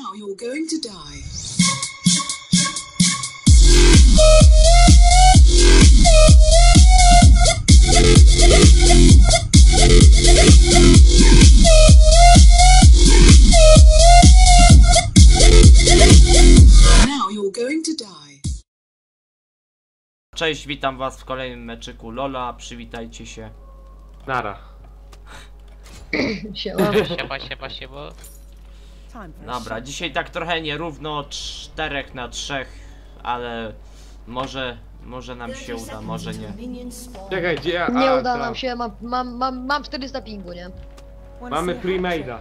Now you're going to die. Now you're going to die. Cześć, witam was w kolejnym meczyku Lola, przywitajcie się. Nara. Siema. Siema, siema, siema. Dobra, dzisiaj tak trochę nierówno, 4 na 3, ale może, może nam się uda, może nie. Czekaj, gdzie ja... Nie a, uda tam. nam się, mam, mam, mam, mam 400 pingu, nie? Mamy premade'a.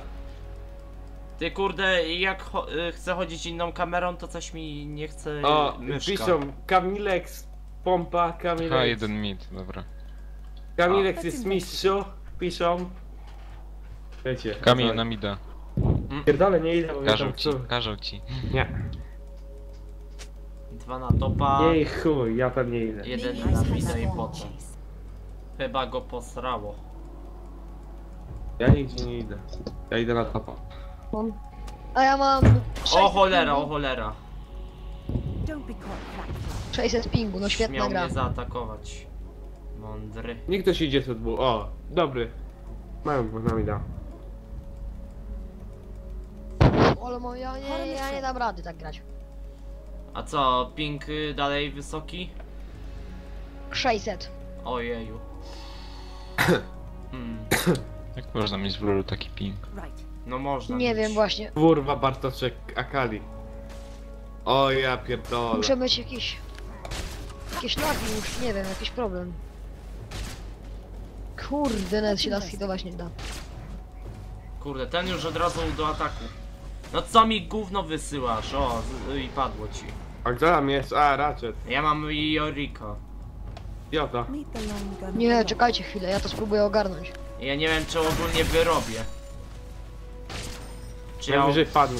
Ty kurde, jak cho y, chcę chodzić inną kamerą, to coś mi nie chce O, myszka. piszą Kamilex, pompa, A, Kamilex. jeden mid, dobra. Kamilex jest mistrzu, piszą. Wiecie. Kamil na mida. Pierdolę, nie idę, bo mnie Każą tam ci, każą ci. Nie, Dwa na topa, nie chuj, ja tam nie idę. jeden na mida i potem. Chyba go posrało. Ja nigdzie nie idę. Ja idę na topa. A ja mam O 600 cholera, o pingu, cholera. 600 pingu, no świetna Miał gra. mnie zaatakować. Mądry. Niech ktoś idzie tu dwóch. O, dobry. Mają go na mida. Ale mo- ja nie, ja nie dam rady tak grać. A co, ping y, dalej wysoki? 600. Ojeju. Hmm, Jak można mieć w lulu taki ping? no można Nie mieć. wiem właśnie. Kurwa, Bartoszek, Akali. O, ja pierdolę. Muszę mieć jakiś... Jakieś lagi, już nie wiem, jakiś problem. Kurde, nawet się laski to właśnie da. Kurde, ten już od razu do ataku. No co mi gówno wysyłasz? O, z, i padło ci. A gdzie tam jest? A, Ratchet. Ja mam Jorika. Jota. Nie, czekajcie chwilę, ja to spróbuję ogarnąć. Ja nie wiem czy ogólnie wyrobię. Czy ja... Najwyżej padnie.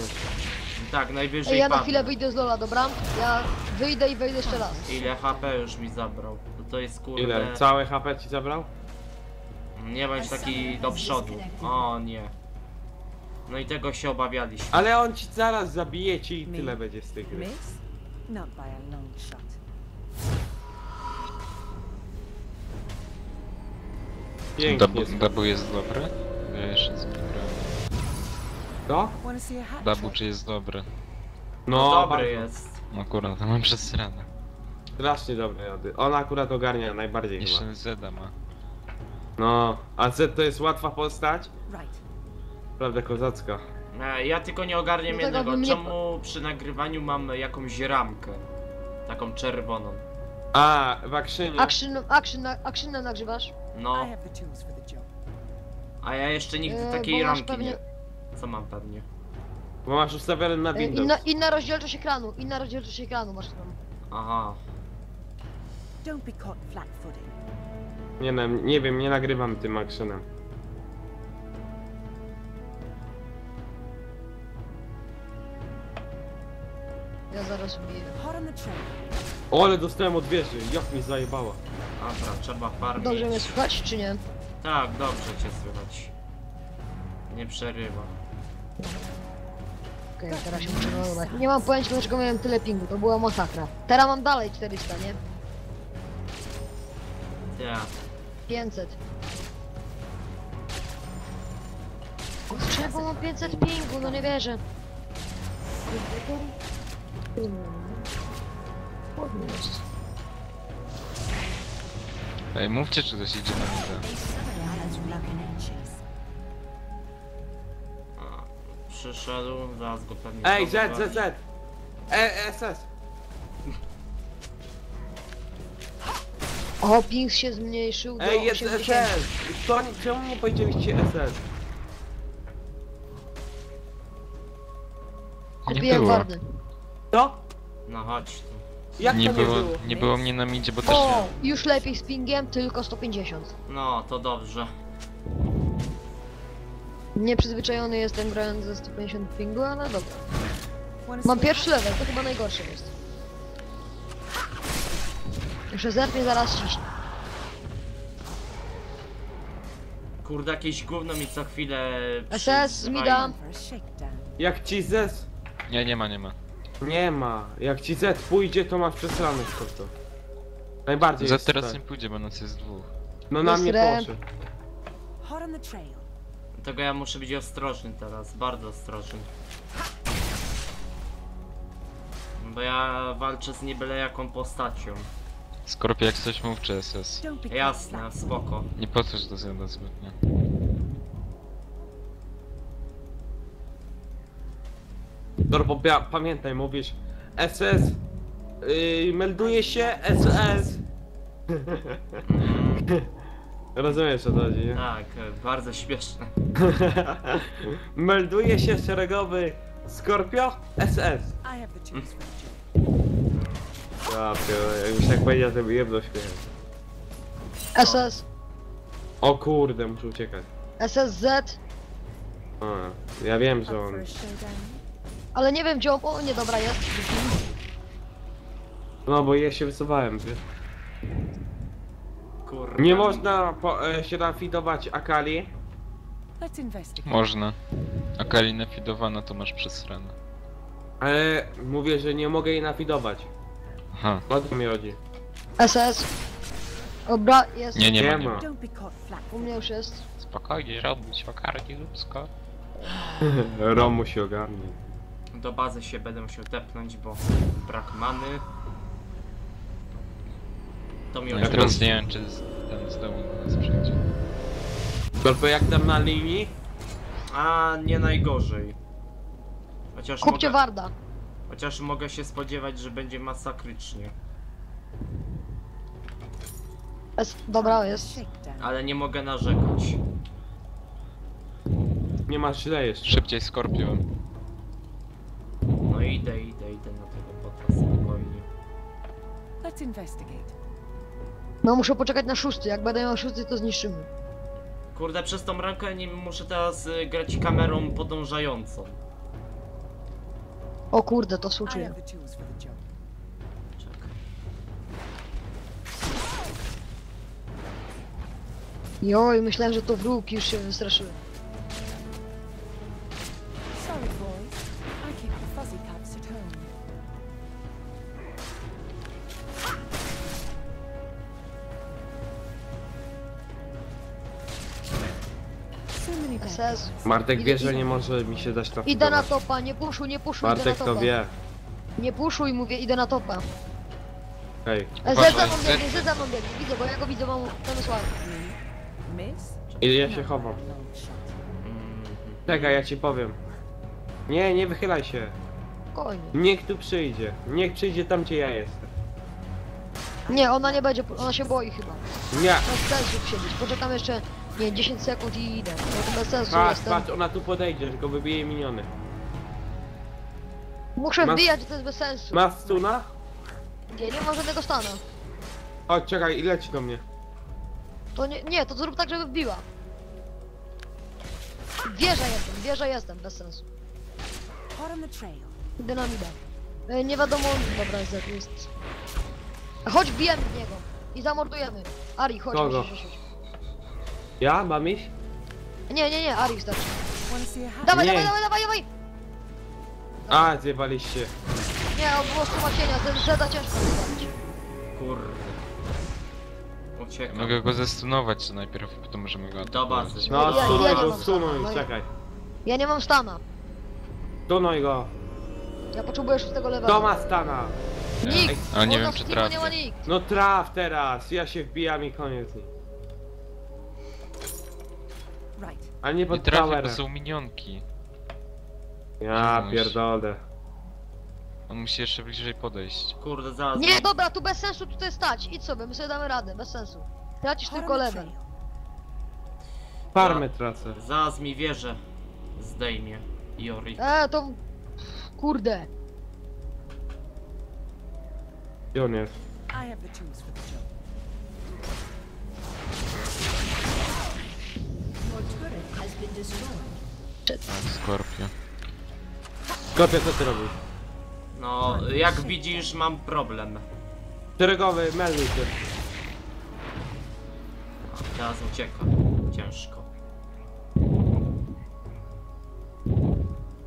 Tak, najwyżej Ej, ja na padnę. chwilę wyjdę z Lola, dobra? Ja wyjdę i wejdę jeszcze raz. Ile HP już mi zabrał? To, to jest kurde... Ile? Całe HP ci zabrał? Nie bądź taki do przodu. O nie. No i tego się obawialiśmy. Ale on ci zaraz zabije ci i tyle będzie z tej gry. Miss? Not by a long shot. Pięknie. Dabu, dabu jest dobry? Ja jeszcze? Wanna see a hat Dabu trick? czy jest dobry? No, dobry bardzo. jest. No kurwa, to mam przesrane. Strasznie dobre jody. On akurat ogarnia najbardziej chyba. Jeszcze Zeda ma. No, a Z to jest łatwa postać? Right. Prawda kozacka. E, Ja tylko nie ogarniam tego jednego. bym nie Czemu przy nagrywaniu mam jakąś ramkę? Taką czerwoną. A, w akrzynie. Action, action, action nagrzywasz? No, I have the tools for the job. a ja jeszcze nigdy E, takiej bo masz ramki pewnie- nie. Co mam pewnie? Bo masz ustawione na E, Windows. Inna, inna rozdzielczość ekranu, inna rozdzielczość ekranu masz tam. Aha. Don't be caught flat-footed. Nie, no, nie wiem, nie nagrywam tym akrzynem. Ja zaraz ubiję. O, ale dostałem od wieży, jak mi zajebała. Dobra, trzeba farmić. Dobrze mnie słychać, czy nie? Tak, dobrze cię słychać. Nie przerywa. Okej, teraz się muszę naładować. Nie mam pojęcia dlaczego miałem tyle pingu, to była masakra. Teraz mam dalej 400, nie? Ja. 500. Czemu mam 500 pingu? No nie wierzę. Ej, mówcie czy ktoś idzie na. A, przyszedł, zaraz go pewnie Ej, Z. Z, Z! E, SS! O, ping się zmniejszył do Ej, jest 80. SS! Czemu nie powiedzieliście SS? Nie Kupiłem było. wardy. To? No chodź tu. Jak Nie to było, nie było? nie było mnie na midzie, bo też O, już lepiej z pingiem, tylko 150. No, to dobrze. Nieprzyzwyczajony jestem grając ze 150 pingu, ale dobra. Mam pierwszy level, to chyba najgorszy jest. Jeszcze zerk mnie zaraz ciśnie. Kurde, jakieś gówno mi co chwilę SS, przyzywają. mida. for a shakedown? Jak ci Z Nie, nie ma, nie ma. Nie ma. Jak ci Z pójdzie, to masz przesrane skoro. Najbardziej Za jest teraz nie pójdzie, bo nas jest dwóch. No na Jest mnie rem. poszedł. Hot on the trail. Dlatego ja muszę być ostrożny teraz, bardzo ostrożny. Bo ja walczę z nie byle jaką postacią. Skorpio, jak coś mów czy SS. Don't be caught Jasne, spoko. Nie po co, że to zjada zbytnio. Dobra, bo ja, pamiętaj, mówisz SS, yy, melduje się SS. Rozumiesz o co chodzi, nie? Tak, e, bardzo śmieszne. melduje się szeregowy Scorpio SS. Ja pierdolę, już jak powiedział, to by jedno śmieję. SS, O kurde, muszę uciekać. SSZ, A, ja wiem, że on... ale nie wiem gdzie on... O, nie, dobra, jest. No bo ja się wysuwałem, wiesz. Kurwa. Nie można po, e, się nafidować Akali. Let's investigate. Można. A Kalina fidowana to masz przesrane. Ale mówię, że nie mogę jej nafidować. Aha. O to mi chodzi. SS. Dobra, jest. Nie, nie ma, Nie nie ma. ma. Don't be caught U flat-footed. mnie już jest. Spokojnie, robić wakarki ludzko. Romu się ogarnie. Do bazy się będę musiał tepnąć, bo brak many. To mi ja teraz nie wiem, czy z, ten z dołu do nas przyjdzie. Tylko jak tam na linii? A nie najgorzej. Chociaż Kupcie mogę, Warda. chociaż mogę się spodziewać, że będzie masakrycznie. S... Dobra, jest. Ale nie mogę narzekać. Nie ma źle jeszcze. Szybciej Skorpio. Idę, idę, idę na tego bota spokojnie. Let's investigate. No muszę poczekać na szósty. Jak będę miał szósty, to zniszczymy. Kurde, przez tą rękę nie muszę teraz y, grać kamerą podążającą. O kurde, to I współczuję. have the tools for the job. Czekaj. Joj, myślałem, że to wróg już się wystraszyłem. Guys. Martek wie, że nie może mi się dać nafidować. Idę na topa, nie puszuj, nie puszuj, idę na Martek topa. to wie. Nie puszuj, mówię, idę na topa. Hej. E, Uważaj, Z za mną biegnie, Z za mną biegnie. Widzę, bo ja go widzę, mam Przemysława. Miss? I ja się chowam. Czekaj, ja ci powiem. Nie, nie wychylaj się. Spokojnie. Niech tu przyjdzie. Niech przyjdzie tam, gdzie ja jestem. Nie, ona nie będzie, ona się boi chyba. Nie. Bez sensu siedzieć. Poczekam jeszcze, nie, 10 sekund i idę. Bo to bez sensu Patrz, jestem. patrz, ona tu podejdzie, tylko wybije miniony. Muszę Masz- wbijać, to jest bez sensu. Masz stuna? Nie, nie ma żadnego stanu. Chodź, czekaj, i leć do mnie. To nie, nie, to zrób tak, żeby wbiła. Wieża jestem, wieża jestem, bez sensu. Hot on the trail. Idę na mida. E, nie wiadomo, dobra, Z jest. Chodź, bijemy w niego. I zamordujemy. Ari, chodź, Kogo? chodź, chodź, chodź. Ja? Mam iść? Nie, nie, nie, Ari starczy. Want to see a hat? Dawaj, Nie. dawaj, dawaj, dawaj, dawaj! A, zjebaliście. Nie, on było suma cienia, Zeda ciężko wybrać. Kurde. Uciekam. Mogę go zestunować, najpierw potem możemy go Do bazy. atakować. No, Ja- nie go, mam no czekaj. Ja nie mam stana. Stunuj go. Ja potrzebuję szóstego levelu. Kto ma stana? Nikt! Ale nie wiem, czy teamu nie ma trafię. nikt. No traf teraz, ja się wbijam i koniec. Ale nie Nie pod trafię, bo są minionki. Ja pierdolę. On musi jeszcze bliżej podejść. Kurde, zaraz. Nie, dobra, tu bez sensu tutaj stać. Idź sobie, my sobie damy radę, bez sensu. Tracisz tylko level. Farmę tracę. Zaraz mi wieżę zdejmie. Jori. E, to... Kurde. Gdzie on jest? I have the tools for the job. Skorpio. Skorpio, co ty robisz? No, jak widzisz, mam problem. Szeregowy, melduj się. Teraz ucieka. Ciężko.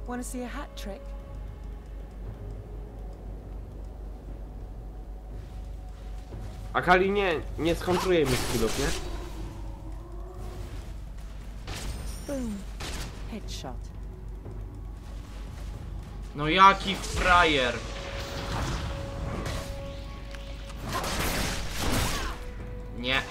Wanna see a hat trick? A Kali nie, nie skontruje mi skillów, nie? Boom. Headshot. No jaki frajer! Nie,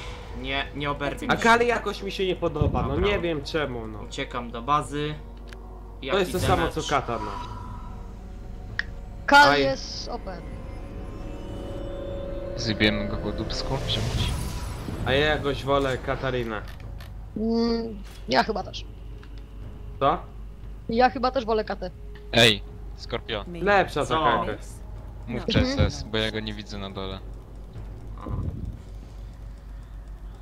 nie, nie oberwie A. Kali jakoś mi się nie podoba, no Dobra. nie wiem czemu, no. Uciekam do bazy. To Jaki jest to samo damage? co Kata, no. Kal Aj. jest OP. Zjebimy go po dubsku, wziąć. A ja jakoś wolę Katarinę. Mm, ja chyba też. Co? Ja chyba też wolę katę. Ej, Skorpion. Lepsza Co? za Katę. mów Mhm. SS, bo ja go nie widzę na dole.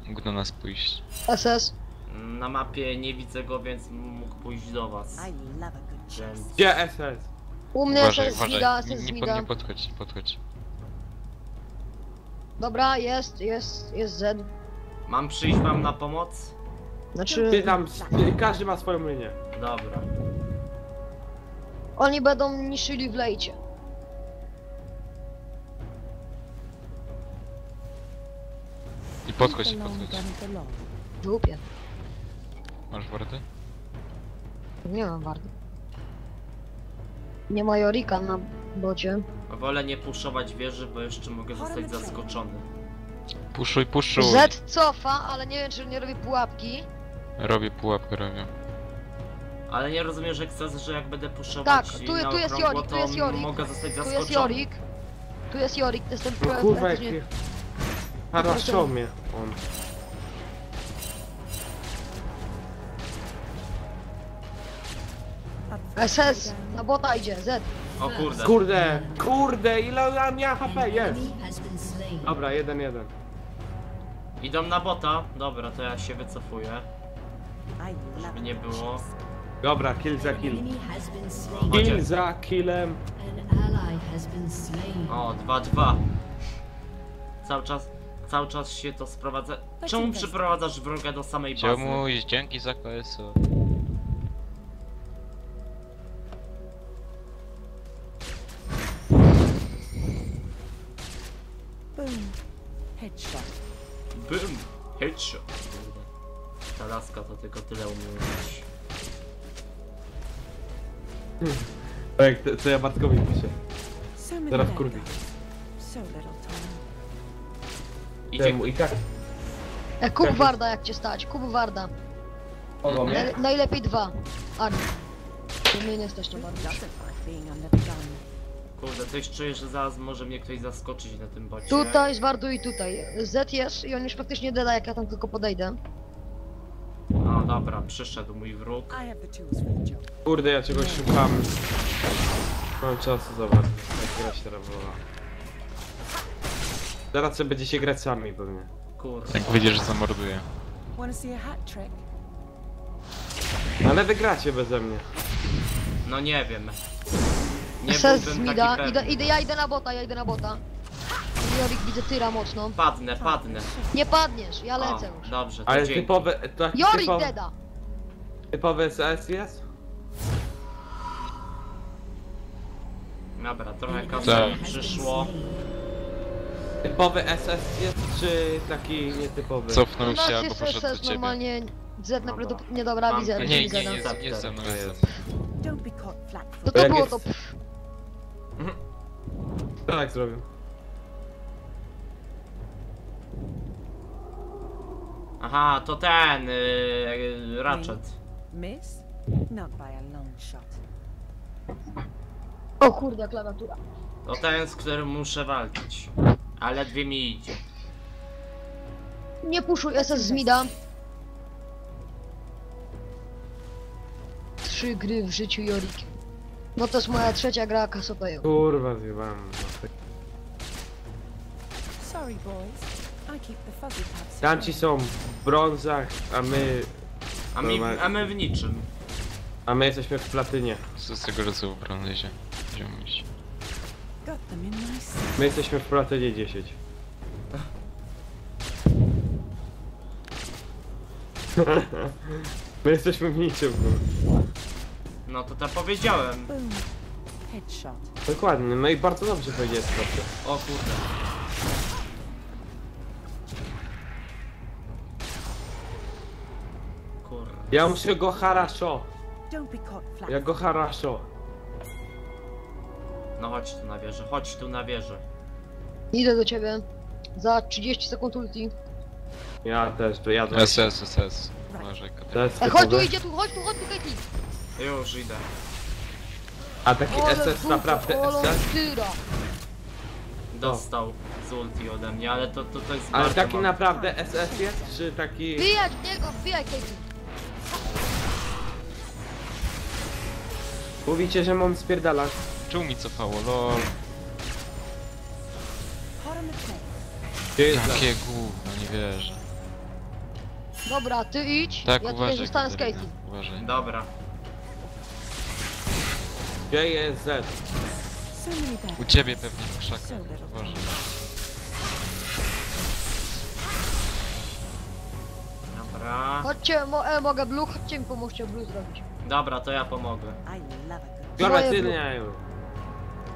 Mógł do nas pójść. SS. Na mapie nie widzę go, więc mógł pójść do was. I love a good chase. Więc... Gdzie SS? U mnie Uważaj, SS Mida, uważaj, nie, SS nie, pod, Mida. nie podchodź, nie podchodź. Dobra, jest, jest, jest Z. Mam przyjść wam na pomoc? Ty Znaczy, tam, każdy ma swoją linię. Dobra. oni będą niszczyli w lejcie. I podchodź, podchodź. dupie. Masz warty? Nie mam warty. Nie ma Jorika na bocie. Wolę nie puszować wieży, bo jeszcze mogę zostać zaskoczony. Puszuj, puszuj! Z cofa, ale nie wiem czy nie robi pułapki. Robię pułapkę, robię. Ale nie rozumiem, że chcesz, że jak będę puszować Tak, tu- na tu jest okrągło, Jorik, tu to jest Jorik. mogę zostać Tu zaskoczony. jest Jorik. Tu jest Jorik, to jest ten No kurwa, praktycznie- jaki... Haraszczał mnie on. SS, na bota idzie, Z. O kurde. Kurde, kurde, ile ona miała HP, jest! Dobra, jeden, jeden. Idą na bota. Dobra, to ja się wycofuję. Żeby nie było. Dobra, kill za kill. Kill za killem. O, 2-2. Cały czas, cały czas się to sprowadza. Czemu przyprowadzasz wroga do samej bazy? Czemu jest dzięki za KS-o? Boom. Headshot. Bym! Headshot. Ta laska to tylko tyle umie mówić. Tak, to, co ja Bartkowi piszę. Zaraz kurwi. Idzie, Temu i tak. E, kup. Warda jak cię stać, kup Warda. Mogą mnie? Naj, najlepiej dwa. Bo mnie nie stać na Warda. Kurde, coś czuję, że zaraz może mnie ktoś zaskoczyć na tym bocie. Tutaj z Wardu i tutaj. Z jest i on już praktycznie deda jak ja tam tylko podejdę. No dobra, przyszedł mój wróg. Kurde, ja czegoś szukam. Mam czasu, zobacz. Jak gra się robiła. Zaraz sobie będziecie grać sami pewnie. Kurde. Jak zamorduję. A hat trick? Ale wygracie beze mnie. No nie wiem. Nie SS z byłbym mida, taki idę, pewny. idę, ja idę na bota, ja idę na bota. Jorik widzę tyra mocno. Padnę, padnę. Nie padniesz, ja lecę już. dobrze, to Ale dzięki. typowe, tak Jorik typowe, deda! typowe SS jest? Dobra, trochę kasy Tak. przyszło. Typowy SS jest, czy taki nietypowy? Cofnął nas się albo jest poszedł do SS ciebie. normalnie Z Dobra. naprawdę nie dobra, Mam widzę, pięć. Nie, widzę nie, nie, nie ze mną, To jest ze jest. mną. Don't be caught To to Jak było jest- to. pff. Co tak zrobił? Aha, to ten, yy, Ratchet. Miss? Not by a long shot. O kurde, klawiatura. To ten, z którym muszę walczyć. Ale ledwie mi idzie. Nie puszuj SS z mida. Trzy gry w życiu Jorik. No to jest moja trzecia gra Kasoteju. Kurwa, zjebałem. Sorry, boys. Tamci są w brązach, a my, A my, Dobra. a my w niczym. a my jesteśmy w platynie. Co z tego, że są w brązie? Ziomuś. My jesteśmy w platynie 10. My jesteśmy w niczym. kurwa. No to to powiedziałem. Boom. Headshot. Dokładnie, no i bardzo dobrze powiedziałeś proszę. O kurde. Ja muszę go haraszo. Ja go haraszo. No chodź tu na wieżę, chodź tu na wieżę. Idę do ciebie. Za 30 sekund ulti. Ja też, to ja to. SS, SS. Katarina. jest E, chodź tu, idzie tu, chodź tu, chodź tu, Katie. Już idę. A taki Ale SS kurwa, naprawdę SS? tyra. Dostał z ulti ode mnie, ale to, to, to jest Ale bardzo taki mało. naprawdę SS jest, czy taki... Wbijać w niego, wbijaj Katie. Mówicie, że mam spierdalać. Czuł mi cofało, lol. Gdzie jest Jakie gówno, nie wierzę. Dobra, ty idź. Tak, ja tutaj uważaj, zostanę z. Katie. Uważaj. Dobra. Gdzie jest Z? So many bad U ciebie pewnie w krzakach. Uważaj. Dobra. Chodźcie, mo e, mogę blue, chodźcie mi pomóżcie blue zrobić. Dobra, to ja pomogę. A Biorę Moje tylniają.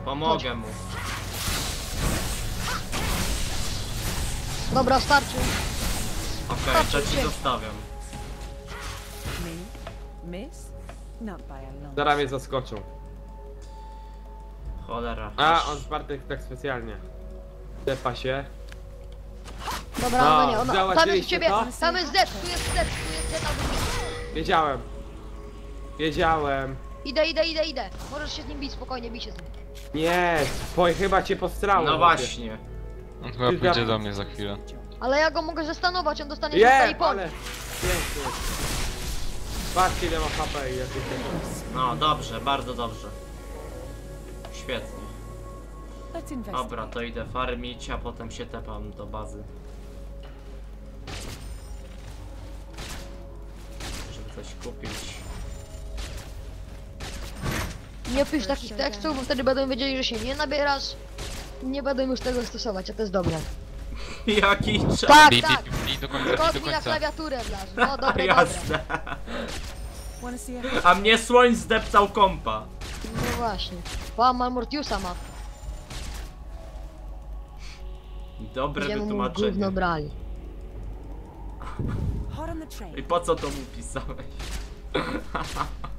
Pomogę mu. Dobra, starczy. Okej, Dobrze, to ci dzięki. zostawiam. Miss? Not by a long Zaraz mnie zaskoczą. Cholera. A, on Bartek tak specjalnie. Tepa się. Dobra, No, no nie, ona, tam jest u załatwiliście ciebie, to? tam jest Z, tu jest Z, tu jest Z, albo Wiedziałem. Wiedziałem. Idę, idę, idę, idę. Możesz się z nim bić, spokojnie, bij się z nim. Nie, twoj chyba cię postrało. No właśnie. On chyba Ty pójdzie do mnie za chwilę. Ale ja go mogę zastanować, on dostanie yeah, Nie, i po ale... Pięknie. Patrzcie ile ma HP i jakie to... No dobrze, bardzo dobrze. Świetnie. Let's invest. Dobra, to idę farmić, a potem się tepam do bazy. Żeby coś kupić. Nie pisz takich tekstów, bo wtedy będą wiedzieli, że się nie nabierasz. Nie będą już tego stosować, a to jest dobre. Jaki czas? Tak, Bij, tak. bij, bij do końca, bij Kot do mi na końca. klawiaturę wlaż. No dobre, dobre. Jasne. Wanna see a A mnie słoń zdeptał kompa. No właśnie. Pa, ma Mortiusa ma. Dobre Gdzie mu gówno brali. hot on the trail? I po co to mu pisałeś?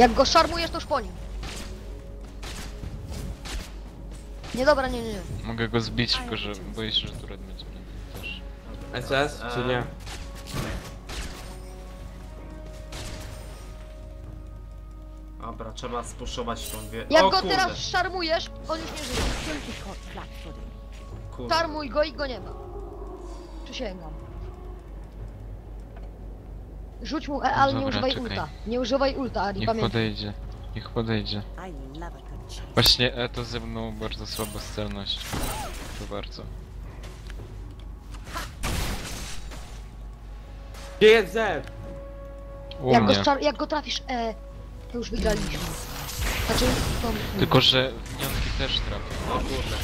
Jak go szarmujesz, to już po nim. Nie, dobra, nie, nie, nie. Mogę go zbić, tylko że boję się, że tu red będzie mnie też. SS czy nie? Dobra, trzeba spuszować tą wie... Jak o go kurde, teraz szarmujesz, on już nie żyje. Szarmuj go i go nie ma. Przysięgam. Rzuć mu E, ale nie Dobra, używaj czekaj. ulta. Nie używaj ulta, Ari, Niech pamiętaj. podejdzie. Niech podejdzie. I love a good chase. Właśnie E to ze mną bardzo słaba celność. To bardzo. Gdzie jest Z? U Jak go, mnie. jak go trafisz E, to już wygraliśmy. Znaczy, to... Tylko, że minionki też trafią. O kurde.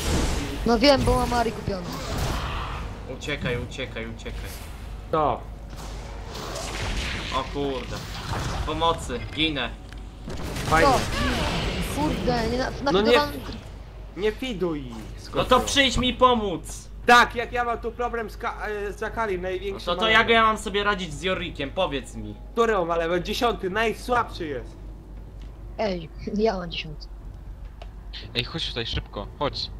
No wiem, bo mam Ari kupiony. Uciekaj, uciekaj, uciekaj. To. O kurde. Pomocy, ginę. Fajnie. Kurde, nie na, No nie-. Nie fiduj ich. No to przyjdź mi pomóc. Tak, jak ja mam tu problem z, Ka- e, z Akali, No największy. to, jak ja mam sobie radzić z Jorikiem? Powiedz mi. Którą, ale dziesiąty, najsłabszy jest. Ej, ja mam dziesiąty. Ej, chodź tutaj szybko, chodź.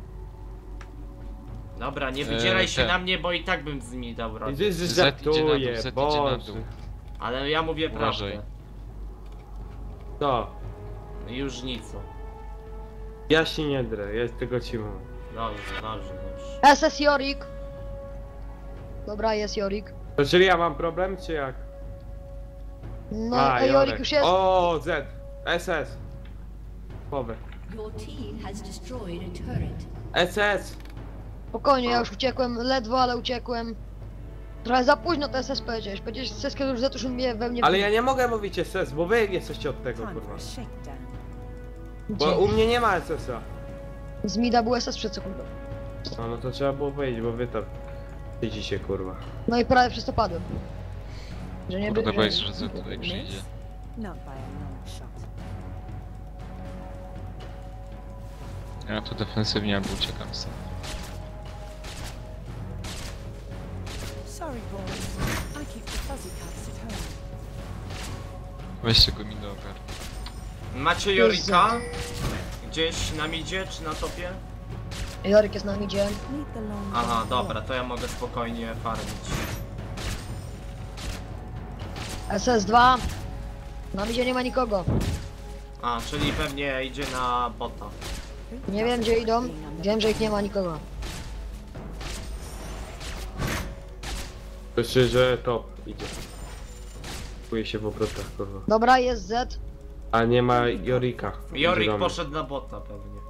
Dobra, nie Eee, wydzieraj się ten. na mnie, bo i tak bym z nimi dał radę. Gdzieś Z idzie na dół, idzie na Boże. dół. Ale ja mówię Uważaj. prawdę. To. Już nic. Ja się nie drę, ja tego ci mówię. Dobrze, dobrze, dobrze. SS Jorik. Dobra, jest Jorik. To czyli ja mam problem, czy jak? No, A, Jorik już jest. O, Z. SS. Powe. Your team has destroyed a turret. SS. Spokojnie, ja już uciekłem, ledwo, ale uciekłem. Trochę za późno to SS powiedziałeś. Powiedziałeś SS, kiedy już za to, że mnie we mnie Ale ja nie mogę mówić SS, bo wy jesteście od tego, kurwa. Bo u mnie nie ma SS-a. Z Mida był SS przed sekundą. No, no to trzeba było powiedzieć, bo wy tam siedzicie, kurwa. No i prawie przez to padłem. Że nie Kurde, boję się, że Z tutaj przyjdzie. Ja tu defensywnie albo uciekam sam. Weźcie go mi. Macie Jorika? Gdzieś na midzie czy na topie? Jorik jest na midzie. Aha, dobra, to ja mogę spokojnie farmić. SS2. Na midzie nie ma nikogo. A, czyli pewnie idzie na bota. Nie wiem gdzie idą. Wiem, że ich nie ma nikogo. Myślę, że top idzie. Czuję się w obrotach, kurwa. Dobra, jest Z. A nie ma Jorika. Jorik poszedł na bota pewnie.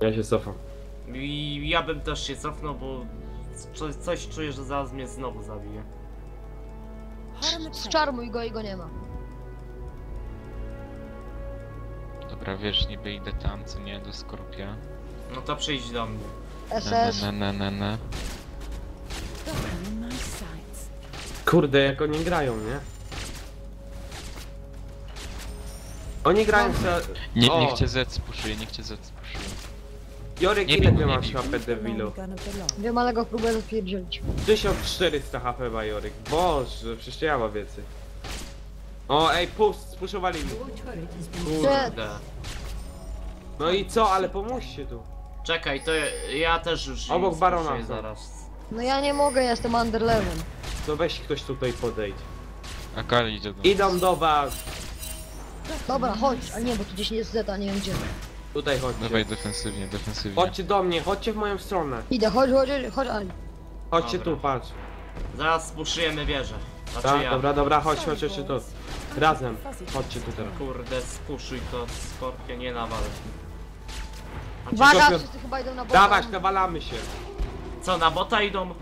Ja się cofam. I ja bym też się cofnął, bo coś, coś czuję, że zaraz mnie znowu zabije. Zczarmuj go i go nie ma. Dobra, wiesz, niby idę tam, co nie, do Skorpia. No to przyjdź do mnie. SS. ne, ne, ne, ne. Got Kurde, jak oni grają, nie? Oni grają za... Nie, O, niech cię Z spuszuje, niech cię Z spuszuje. Jorek, nie ile bij, ty nie masz bij. HP debilu? Wiem, ale go próbuję zapierdzielić. 1400 HP ma Jorek. Boże, przecież ja mam więcej. O, ej, pust, spuszowali mi. Kurde. No i co, ale pomóżcie tu. Czekaj, to ja, ja też już Obok barona spuszuję są. zaraz. No ja nie mogę, jestem underlevelem. To weź ktoś tutaj podejdź. Akali idzie do Idą do was. Dobra, chodź. A nie, bo tu gdzieś jest Z, a nie wiem gdzie. Tutaj chodźcie. Dawaj defensywnie, defensywnie. Chodźcie do mnie, chodźcie w moją stronę. Idę, chodź, chodź, chodź, Ali. Chodźcie Dobra. tu, patrz. Zaraz spuszujemy wieżę. Znaczy Tak, ja. dobra, dobra, chodź, chodź, chodźcie tu. Razem. Chodźcie tu teraz. Kurde, spuszuj to, skorpion, nie nawal. Uwaga, wszyscy chyba idą na bota. Dawać, nawalamy się. Co, na bota idą? No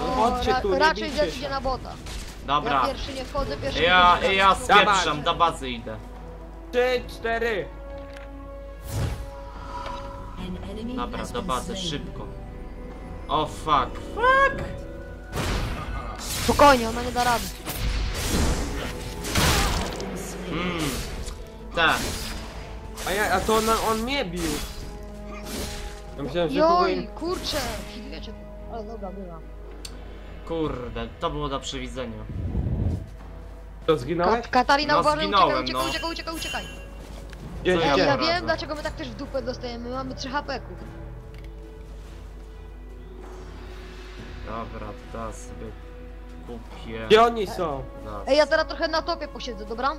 No, chodźcie tu, nie raczej bijcie Z się. idzie na bota. Dobra. Ja pierwszy nie wchodzę, pierwszy Ja, nie wchodzę. ja spieprzam, do bazy idę. Trzy, cztery. Dobra, do bazy, szybko. O fuck. Spokojnie, ona nie da rady. Mmm. Tak. A, ja, a to on, on mnie bił. Ja myślałem, że kogo Joj, in... kurczę, wiecie. Ale dobra, była. Kurde, to było do przewidzenia. To zginąłeś? Katarina, No, uważaj, zginąłem, uciekaj, no. uciekaj, uciekaj, uciekaj. Gdzie, Co ja Ej, gdzie? ja poradzę? wiem, dlaczego my tak też w dupę dostajemy. My mamy 3 HP -ków. Dobra, to teraz sobie kupię. Gdzie oni są? Zaraz. Ej, ja teraz trochę na topie posiedzę, dobra?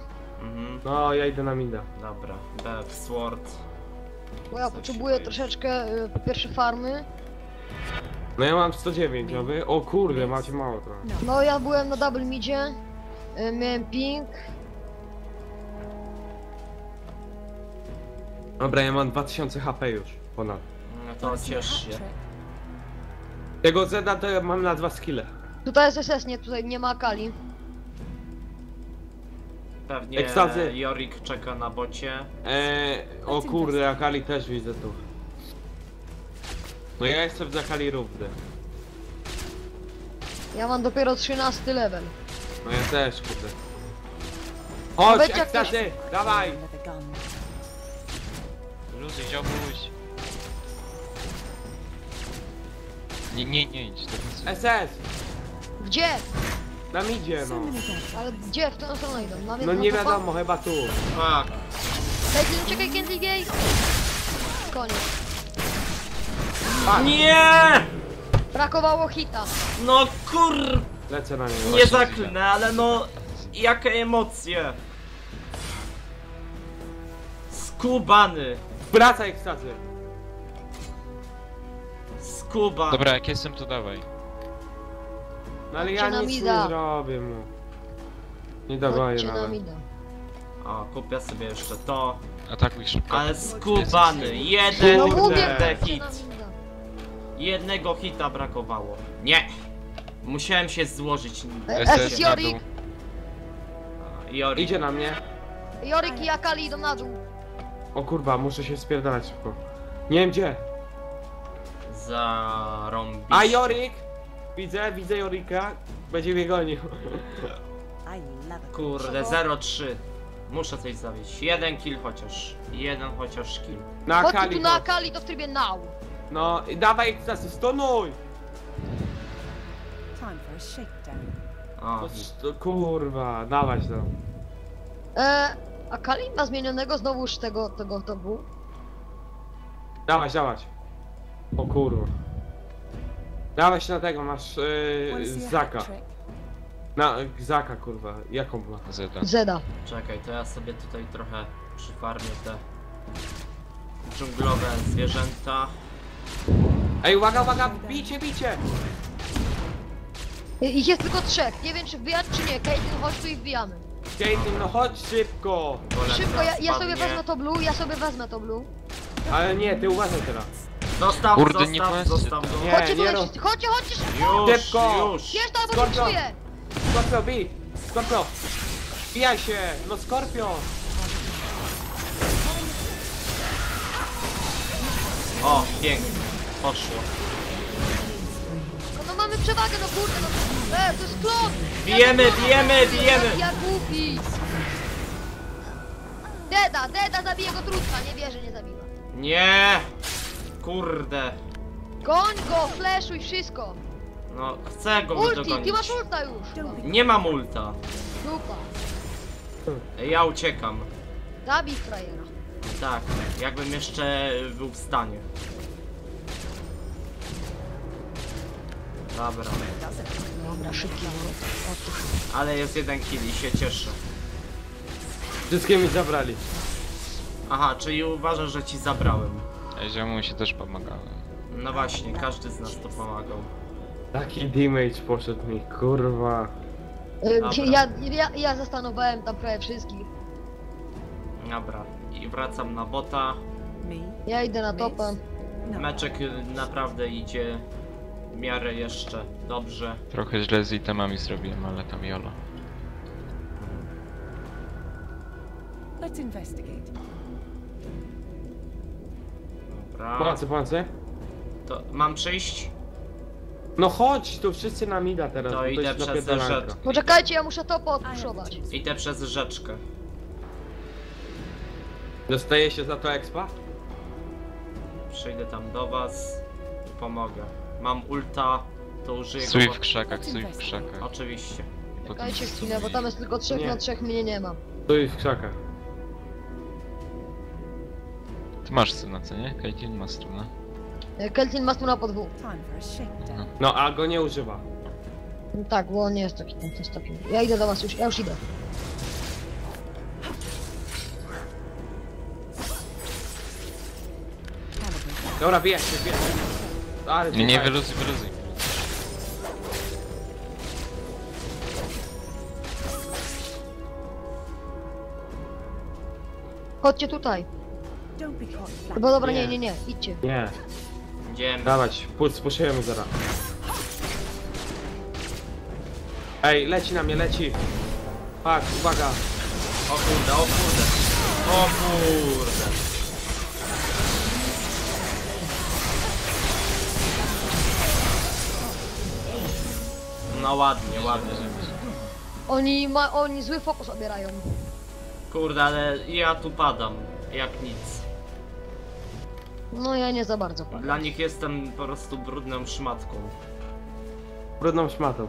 Mhm, No, ja idę na mida. dobra. Death Sword. Bo ja potrzebuję troszeczkę, y, po pierwsze farmy. No ja mam 109, a wy? O kurde, macie mało trochę. No ja byłem na double midzie. y, Miałem ping. Dobra, ja mam 2000 HP już, ponad. No to ciesz się. Tego Zeda to ja mam na dwa skille. Tutaj jest SS, nie, tutaj nie ma Akali. Pewnie Ekstazy. Jorik czeka na bocie. Eee, o kurde, Akali też widzę tu. No ja jestem za Akali równy. Ja mam dopiero 13 level. No ja też, kurde. Chodź, Będzie ekstazy, dawaj! Luzy, ziobuś. Nie, nie, nie idź, defensywnie. SS! Gdzie? Na midzie, So no. Ale gdzie? W którą stronę idą? Mam No jedną nie topa? wiadomo, chyba tu. Fuck. Daj, nie uciekaj, Candy Gay! Koniec. Nie! Brakowało hita. No kur... Lecę na niego. Nie zaklnę, ale no... Jakie emocje. Skubany. Wracaj, ekstazy! Skuba. Dobra, jak jestem, to dawaj. No ale ja Chodźcie na nic nie mida. zrobię mu. Nie dawaj Chodźcie na nawet. mida. O, kupię sobie jeszcze to. Atakuj szybko. Ale skubany. Jeden No Kurde. mówię, kurde chodźcie hit. mida. Jednego hita brakowało. Nie. Musiałem się złożyć. E, SS na Jorik. Jorik. Idzie na mnie. Jorik i Akali idą na dół. O kurwa, muszę się spierdalać szybko. Nie wiem gdzie. Zarąbisz. A Jorik! Widzę, widzę Jorika. Będzie mnie gonił. Kurde, 0-3. Muszę coś zabić. Jeden kill chociaż. Jeden chociaż kill. Na Akali. tu na. Akali, to w trybie now. No, i dawaj ekstazy, stonuj! Time for a shakedown. O, No, kurwa, dawać to. E, a Kalin ma zmienionego znowuż tego, tego, to był. Dawać, dawać. O kurwa. Dawać na tego, masz yy, to see a Zaka. trick? Na Zaka kurwa, jaką ma? Zeda. Zeda. czekaj, to ja sobie tutaj trochę przyfarmię te dżunglowe zwierzęta. Ej, uwaga, uwaga, bicie, bicie! Ich jest tylko trzech. Nie wiem czy wbijać czy nie. Caitlyn, chodź tu i wbijamy. Caitlyn, no chodź szybko! Szybko, ja, ja sobie wezmę to blue, ja sobie wezmę to blue. Ale nie, ty uważaj teraz. Zostaw, Kurde, zostaw, nie powiedzcie zostaw go. Nie, Chodźcie nie tutaj roz- wszyscy, chodźcie, chodźcie szybko! Już, Szybko. już. Jest albo Skorpion. nie czuję! Skorpio, bij! Skorpio! Wbijaj się! No Skorpio! O, pięknie. Poszło. No, no mamy przewagę, no kurde, no. E, to jest klon! Bijemy, Ja- bijemy, bijemy. Ja głupi! Deda, Deda zabije go trudka, nie wierzę, nie zabiła. Nie! Kurde. Goń go, fleszuj, wszystko! No, chcę go Ulti, ty dogonić. masz ulta już! Nie mam ulta. Dupa. Ja uciekam. Zabij frajera. Tak, jakbym jeszcze był w stanie. Dobra, Dobra, szybki ale jest jeden kill i się cieszę. Wszystkie mi zabrali. Aha, czyli uważasz, że ci zabrałem. Ja ziomu się też pomagałem. No właśnie, każdy z nas to pomagał. Taki damage poszedł mi, kurwa. Dobra. Ja, ja, ja zastanowałem tam prawie wszystkich. Dobra, i wracam na bota. Ja idę na topa. No. Meczek naprawdę idzie w miarę jeszcze dobrze. Trochę źle z itemami zrobiłem, ale tam jolo. Let's investigate. Dobra, Pomocy, pomocy. to mam przyjść? No chodź, tu wszyscy na mida teraz. To bo idę jest przez napierdalanka. rzecz. Poczekajcie, ja muszę topa odpuszować. Idę przez rzeczkę. Dostaje się za to expa? Przyjdę tam do was i pomogę. Mam ulta, to użyję go. w krzakach, stój w krzakach. Oczywiście. Czekajcie chwilę, bo tam jest tylko trzech Nie. na trzech, mnie nie ma. Tu jest w krzakach. Ty masz stuna, co nie? Caitlyn ma stuna. E, Keltin ma tu na podwór. Time for a shakedown. No, a go nie używa. No tak, bo on nie jest taki ten, ten stopień. Ja idę do was już, ja już idę. Dobra, bijaj się, bijaj się. Ale Nie, nie, tutaj. wyluzuj, wyluzuj. Chodźcie tutaj. Bo dobra, Nie. nie, nie, idźcie. Nie, Idziemy. dawać, puls, spuszujemy zaraz. Ej, leci na mnie, leci. Patrz, uwaga. O kurde, o kurde. O kurde. No ładnie, ładnie. Oni ma, oni zły fokus obierają. Kurde, ale ja tu padam. Jak nic. No ja nie za bardzo. Dla nich jestem po prostu brudną szmatką. Brudną szmatą.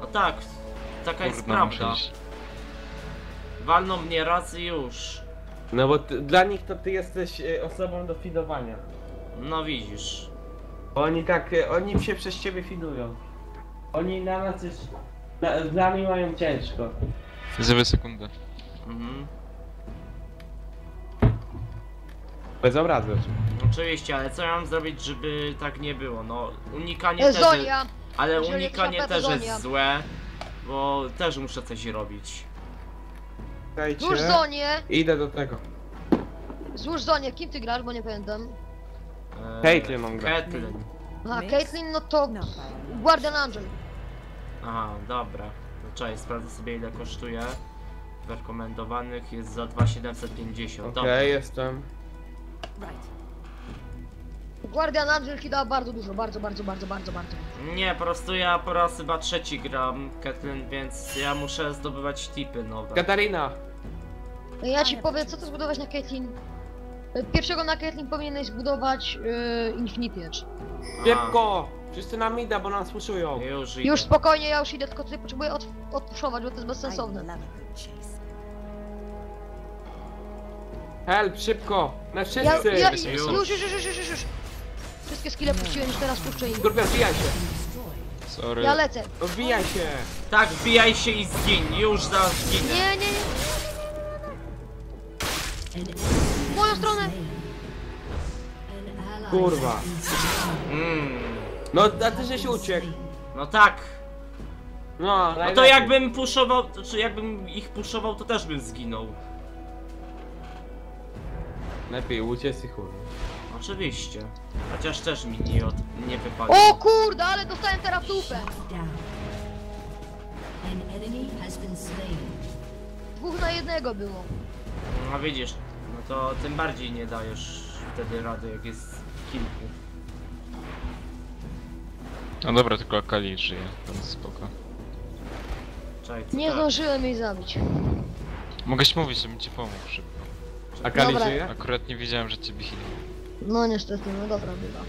No tak, taka jest prawda. iść. Walną mnie raz i już. No bo ty, dla nich to ty jesteś e, osobą do fidowania. No widzisz. Bo oni tak, e, oni się przez ciebie fidują. Oni na nas już, na, z nami mają ciężko. Zły sekundę. Mhm. Bez obrazu. Oczywiście, ale co ja mam zrobić, żeby tak nie było? No, unikanie też... Zonia! Ale Jeżeli unikanie też Zonia. jest złe, bo też muszę coś robić. Czekajcie. Złóż Zonię! Idę do tego. Złóż Zonię, kim ty grasz, bo nie pamiętam. Eee, Caitlyn mam grać. Caitlyn. Mix? Caitlyn, no to bad. Guardian Angel. Aha, dobra. No cześć, sprawdzę sobie ile kosztuje. W rekomendowanych jest za 2750. Okej, Dobra. jestem. Right. Guardian Angel ci da bardzo dużo, bardzo, bardzo, bardzo, bardzo, bardzo. Nie, po prostu ja po raz chyba trzeci gram Caitlyn, więc ja muszę zdobywać tipy nowe. Katarina! No ja ci powiem, co to zbudować na Caitlyn. Pierwszego na Caitlyn powinieneś zbudować yy, Infinity Edge. A, Szybko! Wszyscy na mida, bo nas puszują. Już idę. Już spokojnie, ja już idę, tylko tutaj potrzebuję od, odpuszować, bo to jest bezsensowne. Help, szybko! Na Ja, wszyscy! ja, już, już, już, już, już, już, już. Wszystkie skille puściłem, już teraz puszczę im. Skorpion, wbijaj się! Sorry. Ja lecę. No wbijaj się! Tak, wbijaj się i zgin. Już zaraz zginę. Nie, nie, nie. W moją stronę. Kurwa. has been slain. Mm. No, a ty żeś uciekł. No tak. No, No to najlepiej. jakbym puszował, czy jakbym ich puszował, to też bym zginął. Lepiej uciec i chuj. Oczywiście. Chociaż też mi nie, od, nie wypalił. O kurde, ale dostałem teraz dupę. Down. An enemy has been slain. Dwóch na jednego było. No widzisz, no to tym bardziej nie dajesz wtedy rady, jak jest kilku. No dobra, tylko Akali żyje, więc spoko. Czekaj, co Nie tak? zdążyłem jej zabić. Mogę ci mówić, żebym ci pomógł szybko. A Kali Dobra. żyje? Akurat nie wiedziałem, że cię bili. No niestety, no dobra bywa.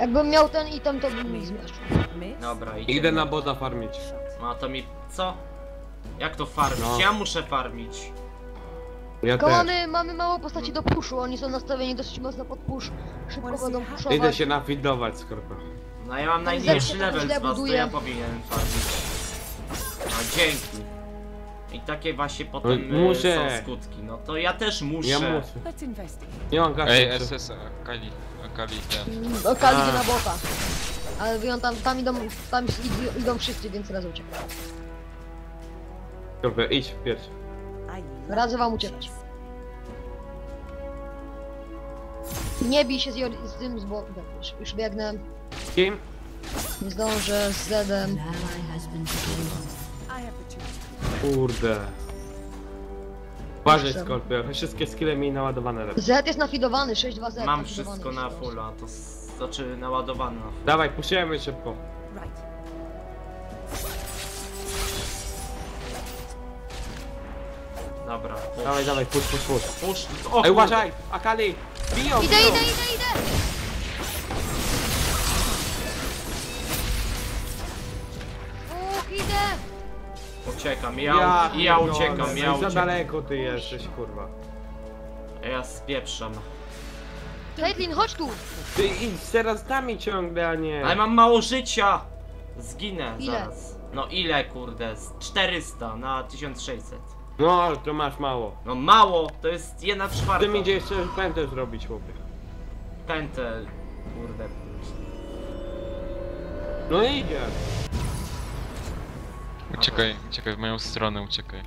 Jakbym miał ten item, to bym ich. Miss? Dobra, idzie. Idę na boda farmić. No to mi... co? Jak to farmić? No. Ja muszę farmić. Ja Tylko też. mamy, mamy mało postaci do puszu, oni są nastawieni dosyć mocno pod push. Szybko będą puszować. Idę się nafidować, Skorpion. No ja mam najmniejszy level źle z was, to buduje. ja powinienem farmić. A dzięki. I takie właśnie potem No, y, muszę. są skutki. No to ja też muszę. Ja muszę. Let's investigate. Nie mam kasy. Ej, SS, Akali, Akali, ten. Na bota. Ale wyją tam, tam idą, tam idą, idą wszyscy, więc raz uciekł. Skorpion, idź, pierwszy. I love Radzę wam uciekać. Nie bij się z, Jor- z tym z botem. Już, już biegnę. Kim? Nie zdążę z Zedem. Kurde. Uważaj, Muszę. Skorpion. Wszystkie skille mi naładowane lepiej. Z jest nafidowany, 6-2 Z. Mam wszystko na fulla, to s- znaczy naładowane na. Dawaj, puszujemy szybko. Dobra, push. Dawaj, dawaj, pusz, pusz, pusz. Push. O, Ej, kurde. uważaj! Akali! Biją, Idę, biją! idę, idę, idę! Uciekam, ja, ja, ja pierdolę, uciekam, no ja i Za uciekam. daleko ty jesteś, kurwa. Ja spieprzam. Caitlyn, chodź tu! Ty idź teraz z nami ciągle, a nie. Ale mam mało życia! Zginę Ile? zaraz. No ile kurde? Z 400 na 1600. No, to masz mało. No mało, to jest jedna czwarta. Ty mi idzie jeszcze pętę zrobić, chłopie. Pętę, kurde. No idzie. Uciekaj, uciekaj w moją stronę, uciekaj.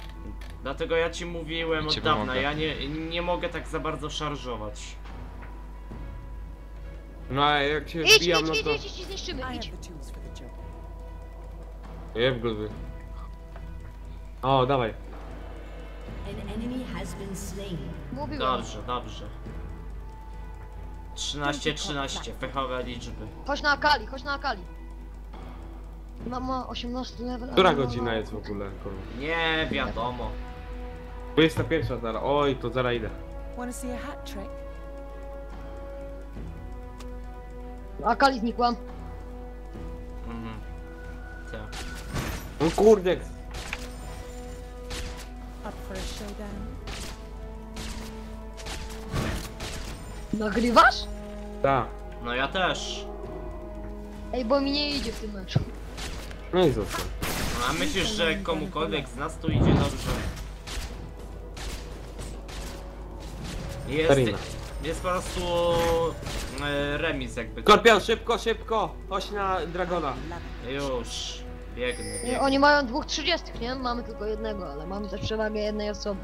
Dlatego ja ci mówiłem Ja od dawna, pomogę. ja nie, nie mogę tak za bardzo szarżować. No a jak się Idź, wbijam, no idź, to... idź, idź, zniszczymy, I have idź! the tools for the job. Jeb wy. O, dawaj. An enemy has been slain. Mówiłem. Dobrze, dobrze. 13, 13, pechowe liczby. Chodź na Akali, chodź na Akali. Ma, ma 18 level. Która ale ma godzina jest w ogóle, kurwa? Nie wiadomo. 21 zaraz. Oj, to zaraz idę. Want to see a hat trick? Akali znikła. Mhm. Tak. No kurde. Up for a showdown? Nagrywasz? Tak. No ja też. Ej, bo mi nie idzie w tym meczu. No i został. A myślisz, że komukolwiek z nas tu idzie dobrze? Jest, Karina. jest po prostu e, remis jakby. Skorpion, szybko, szybko! Chodź na Dragona. Już. Biegnę, Nie, biegnę. Oni mają dwóch 30, nie? Mamy tylko jednego, ale mamy też przewagę jednej osoby.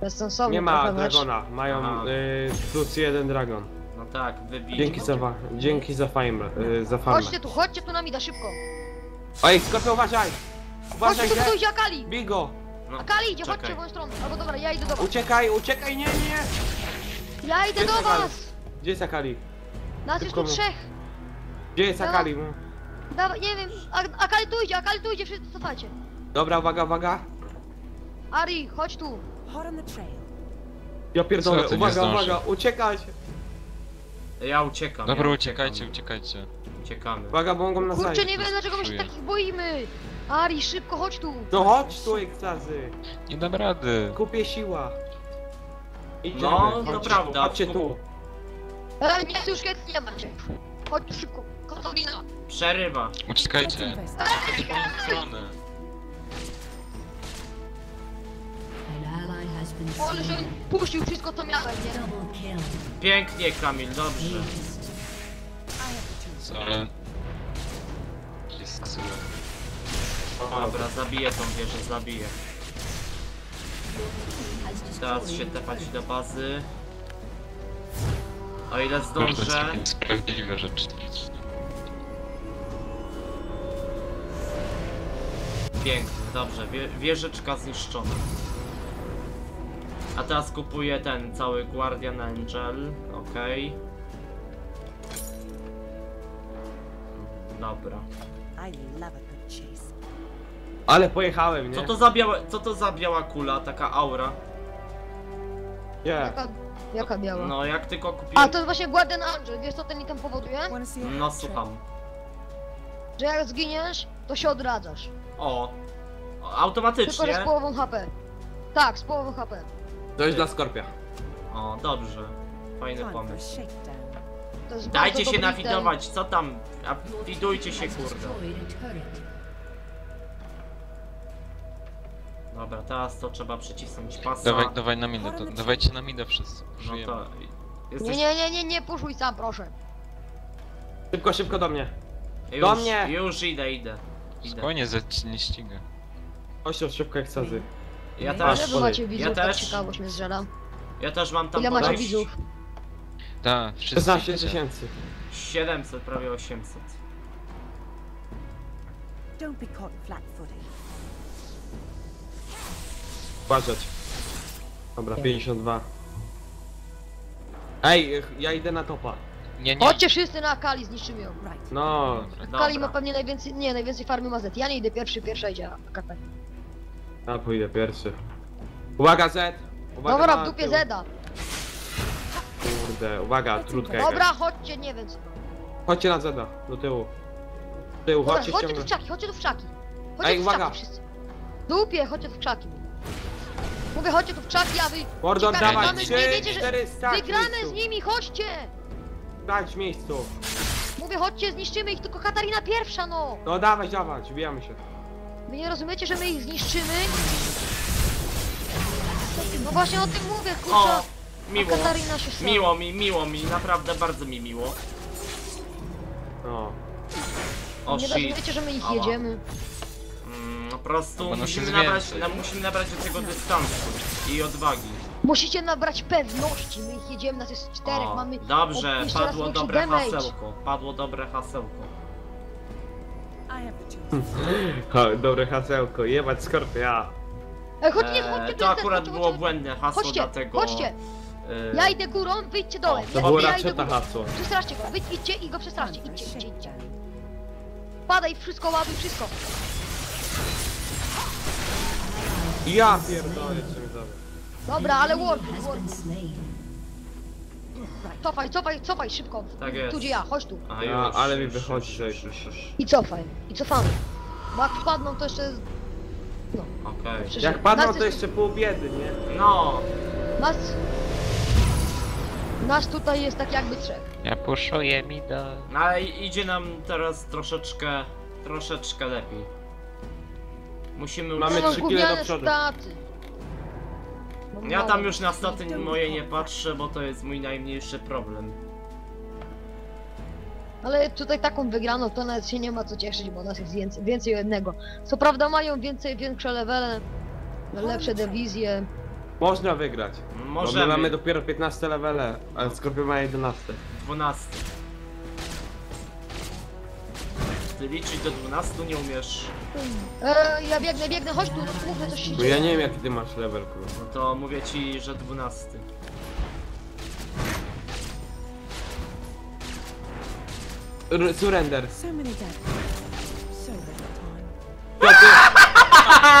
Bezsensownie Nie ma trochę mecz. Dragona. Mają Aha. y, plus jeden Dragon. No tak, wybij. Dzięki za, wa- dzięki za farmę. Y, za farmę. Chodźcie tu, chodźcie tu na mida, szybko! Oj, Skorpion, uważaj! Uważaj, Chodźcie tu, Akali! Bigo! No, Akali idzie, czekaj. chodźcie w moją stronę. Albo dobra, ja idę do was. Uciekaj, uciekaj, nie, nie! Ja idę do Akali? was! Gdzie jest Akali? Nas jest tu Szybko trzech! Gdzie jest No. Akali? Dawaj, nie wiem, A- Akali tu idzie, Akali tu idzie, wszyscy cofajcie. Dobra, uwaga, uwaga. Ari, chodź tu. Hot on the trail. Ja pierdolę, Co ty, nie uwaga, uwaga, uciekać! Ja uciekam. Dobra, ja uciekajcie, uciekam. uciekajcie. Uciekamy. Uwaga, bo mogą nas Kurczę, nie wiem dlaczego my się takich boimy. Ari, szybko, chodź tu. No chodź tu, ekstazy. Nie dam rady. Kupię siła. Idziemy, No, to chodź, prawda. Chodźcie tu. E, nie, już nie macie. Chodź tu szybko. Katarina. Przerywa. Uciekajcie. w moją stronę. Ale że slain. puścił wszystko co miałem, nie? Pięknie, Kamil, dobrze. Co, ale... Jest ksura. Dobra, zabiję tą wieżę, zabiję. Teraz się tepać do bazy. O ile to jest zdążę. takie rzeczy. Pięknie, dobrze, wie, wieżyczka zniszczona. A teraz kupuję ten cały Guardian Angel, okej. Dobra. A. Ale pojechałem, nie? Co to za biała, co to za biała kula, taka aura? Nie. Jaka, jaka biała? No jak tylko A, kupiłem... to jest właśnie Guardian Angel. Wiesz co ten item powoduje? A No słucham. Że jak zginiesz, to się odradzasz. O. Tylko, że z Automatycznie. połową HP. Tak, z połową HP. To jest dla Skorpia. O, dobrze. Fajny a pomysł. shakedown. To jest Dajcie się nawidować, co tam? A widujcie się, kurde. Dobra, teraz to trzeba przycisnąć pasa. Dawaj, dawaj na minę, to, dawajcie na minę wszyscy. No Żyjemy. to... Jesteś... Nie, nie, nie, nie, nie, puszuj sam, proszę. Szybko, szybko do mnie. Już, Do mnie! Już idę, idę. Idę. Spokojnie, za ci nie ściga. Tu, szybko, ekstazy. Ja Ile też, wy macie widzów, ja tak też, ciekawość mnie zżera. ja też mam tam Ile macie podejść. widzów? Wszyscy 16 wiecie. tysięcy. 700, prawie 800. Don't be caught flat-footed. Uważać. Dobra, 52. Ej, ja idę na topa. Nie, nie. Chodźcie wszyscy na Akali, zniszczymy ją. Right. No. Akali ma Dobra. pewnie najwięcej, nie, najwięcej farmy ma Z. Ja nie idę pierwszy, pierwsza idzie Akali. ja pójdę pierwszy. Uwaga, Z! Uwaga Dobra, na w dupie tył. Zeda. Kurde, uwaga, trudka jakaś. Dobra, chodźcie, nie wiem co. Chodźcie na Zeda, do tyłu. Do tyłu, Dobra, chodźcie, chodźcie tu w ściągnę. krzaki, chodźcie tu w krzaki. Chodźcie Ej, tu w uwaga. krzaki wszyscy. Dupie, chodźcie tu w krzaki. Mówię, chodźcie tu w krzaki, a wy... Mordor, Czekajcie, dawaj, mamy- nie 3, wiecie, że 4, stać w Wygramy z miejscu. nimi, chodźcie! Stać w miejscu. Mówię, chodźcie, zniszczymy ich, tylko Katarina pierwsza, no! No dawaj, dawaj, wbijamy się. Wy nie rozumiecie, że my ich zniszczymy? No właśnie o tym mówię, kurczę. O, miło. Katarina się. Miło mi, miło mi, naprawdę bardzo mi miło. No. O Nie shit. rozumiecie, że my ich Ała. jedziemy? Mm, po prostu Bo nas musimy jest nabrać, więcej. na, musimy nabrać do tego dystansu i odwagi. Musicie nabrać pewności, my ich jedziemy, nas jest czterech, O, mamy... dobrze, o, jeszcze raz padło większy dobre damage. hasełko. Padło dobre hasełko. I have the chance. Ha, dobre hasełko, jebać Skorpia. Ej, chodźcie, chodźcie, tu to akurat było chodźcie, błędne hasło, Chodźcie, dlatego... chodźcie. Y, Ja idę górą, wyjdźcie dołem. To ja, było ja raczeta górą. hasło. Przestraszcie go, wyjdź, idźcie i go przestraszcie, idźcie, idźcie, idźcie. Padaj, wszystko, ładuj, wszystko. Ja pierdolę. Dobra, ale been slain. Cofaj, cofaj, cofaj, szybko. Tak jest. Tu gdzie ja, chodź tu. A Ja, ale mi wychodzi, że już, jakiś- już, już. I cofaj, i cofamy. Bo jak wpadną, to jeszcze... Okej. Przecież Jak padną, to jeszcze pół biedy, nie? No, Nas... Nas tutaj jest tak jakby trzech. Ja puszuję mi do... no ale idzie nam teraz troszeczkę, troszeczkę lepiej. Musimy... Mamy trzy kile gówniane do przodu. staty. No, Ja tam już na staty moje nie patrzę, bo to jest mój najmniejszy problem. Ale tutaj taką wygraną to nawet się nie ma co cieszyć, bo nas jest więcej, więcej jednego. Co prawda mają więcej, większe levele, lepsze dewizje. Można wygrać. Bo my Możemy. mamy dopiero 15 levele, a Skorpio ma 11. 12. Ty liczyć do 12 nie umiesz. E, ja biegnę, biegnę, chodź tu, no mówmy coś się Bo dzieje. ja nie wiem jaki ty masz level, kurwa. No to mówię ci, że 12. R- surrender. So many. So little time.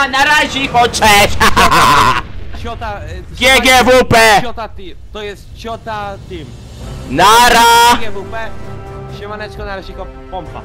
Na razie cześć! ciota... E, GGWP! Ciota to jest ciota Team. Nara! GGWP, siemaneczko, na razie pompa.